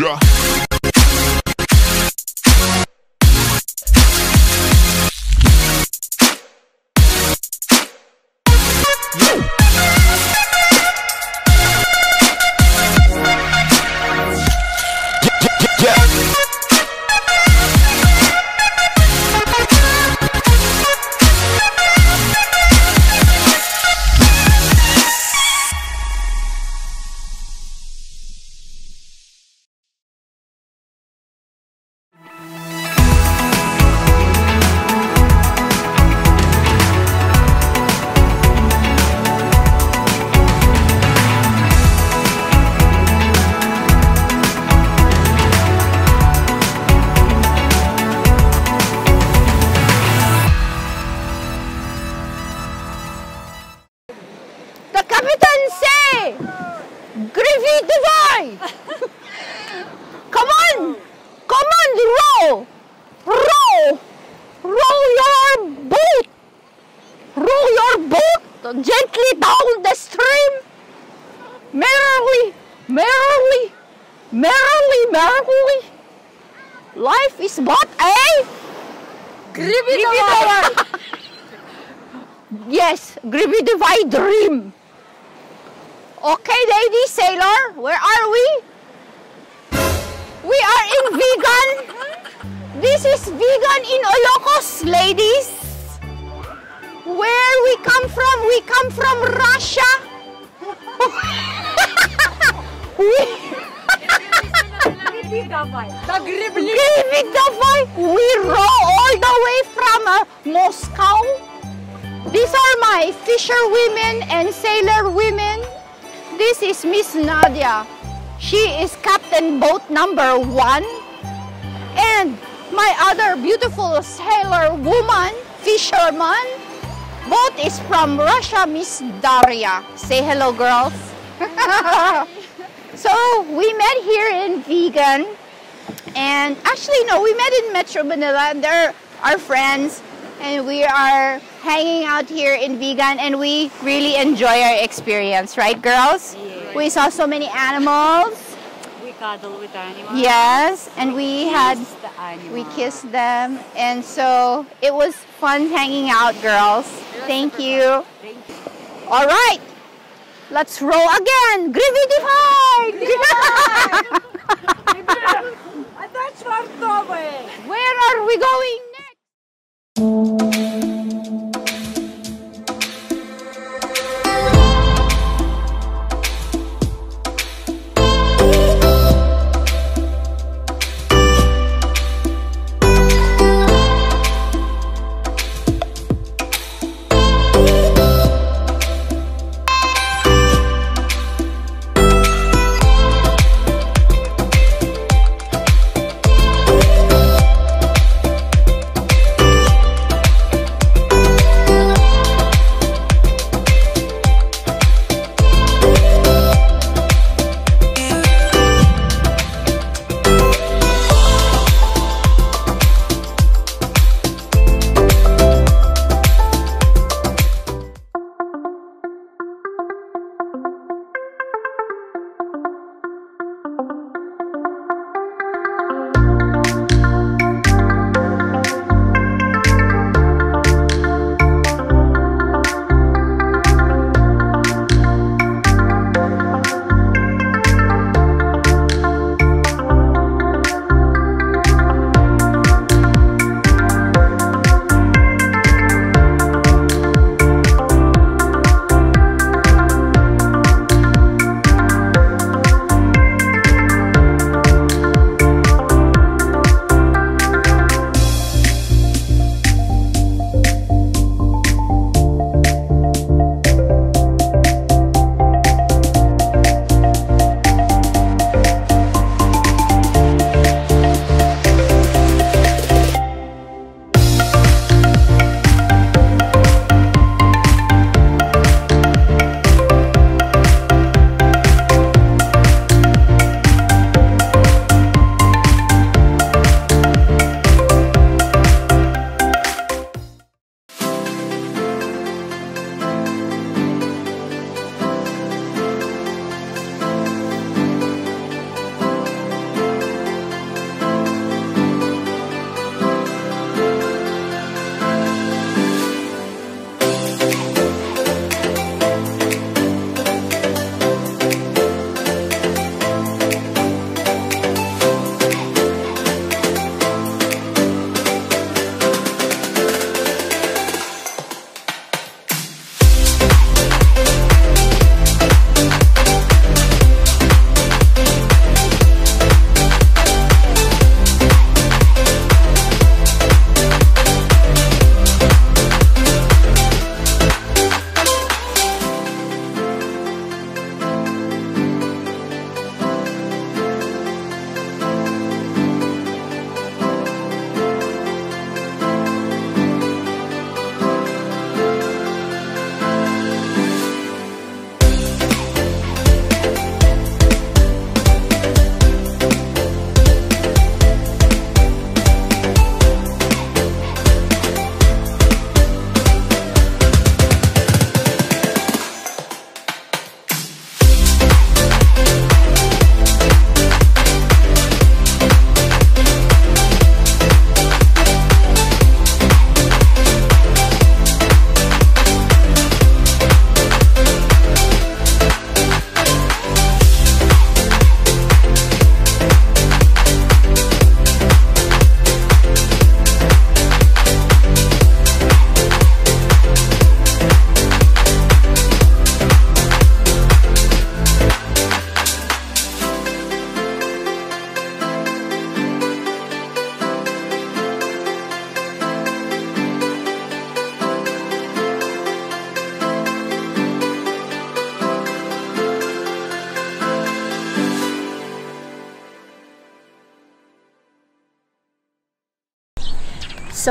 Yeah, gently down the stream! Merrily, merrily, merrily, merrily! Life is but a Divide! Yes, Divide dream. Okay, lady sailor, where are we? We are in Vigan. This is Vigan in Ilocos, ladies. Where we come from? We come from Russia. we. We row all the way from uh, Moscow. These are my fisher women and sailor women. This is Miss Nadia. She is captain boat number one. And my other beautiful sailor woman, fisherman, both is from Russia, Miss Daria. Say hello, girls. so we met here in Vigan. And actually, no, we met in Metro Manila and they're our friends. And we are hanging out here in Vigan and we really enjoy our experience, right, girls? Yes. We saw so many animals. We cuddle with animals. Yes, and we had the we kissed them and so it was fun hanging out, girls. Thank you. Thank you. All right. Let's roll again. That's Vartove. Where are we going next?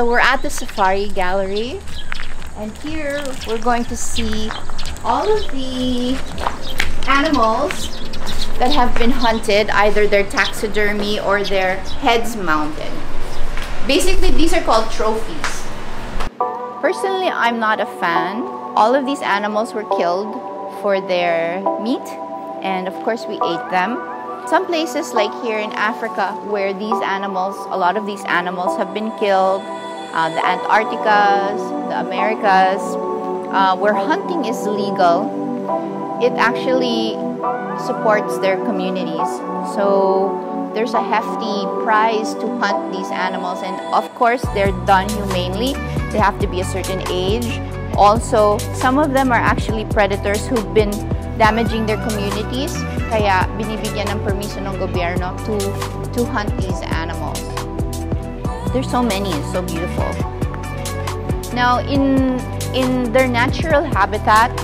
So we're at the Safari Gallery, and here we're going to see all of the animals that have been hunted, either their taxidermy or their heads mounted. Basically, these are called trophies. Personally, I'm not a fan. All of these animals were killed for their meat, and of course, we ate them. Some places, like here in Africa, where these animals, a lot of these animals have been killed, uh, the Antarcticas, the Americas, uh, where hunting is legal, it actually supports their communities. So there's a hefty prize to hunt these animals, and of course, they're done humanely. They have to be a certain age. Also, some of them are actually predators who've been damaging their communities. Kaya binibigyan ng permiso ng gobyerno to, to hunt these animals. There's so many, it's so beautiful. Now, in, in their natural habitat,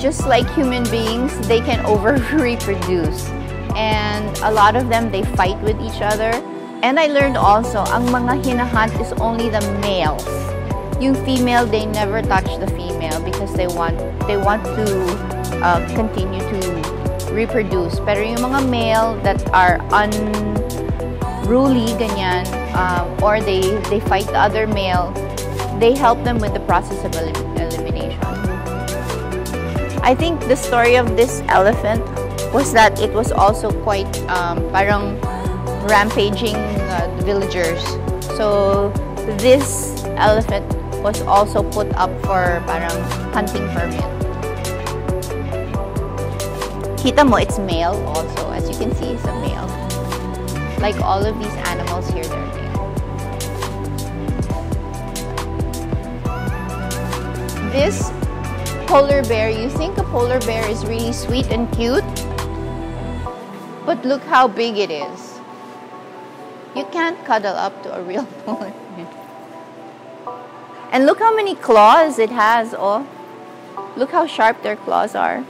just like human beings, they can over reproduce. And a lot of them, they fight with each other. And I learned also, ang mga hinahunt is only the males. Yung female, they never touch the female because they want they want to uh, continue to reproduce. Pero yung mga male that are unruly, ganyan, um, or they, they fight the other male, they help them with the process of elim elimination. I think the story of this elephant was that it was also quite um, parang rampaging uh, villagers. So this elephant was also put up for parang hunting permit. Kita mo, it's male also. As you can see, it's a male. Like all of these animals here, they're male. This polar bear, you think a polar bear is really sweet and cute, but look how big it is. You can't cuddle up to a real polar bear. And look how many claws it has, oh. Look how sharp their claws are.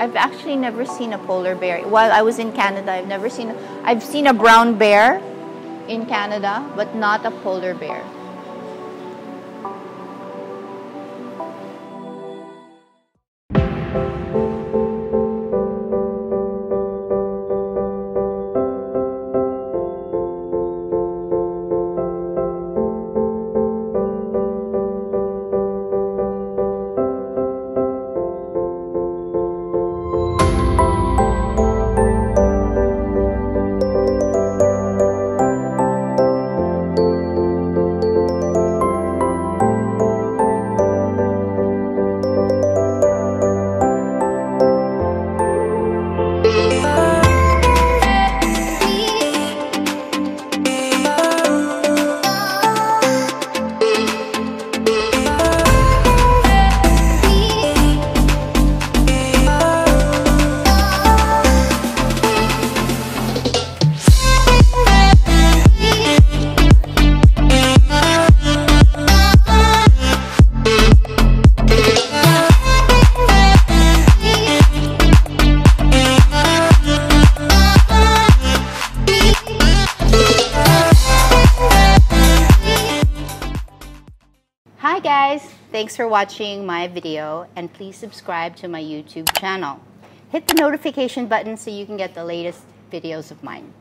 I've actually never seen a polar bear. While I was in Canada, I've never seen I've seen a brown bear in Canada, but not a polar bear. Thanks for watching my video and please subscribe to my YouTube channel. Hit the notification button so you can get the latest videos of mine.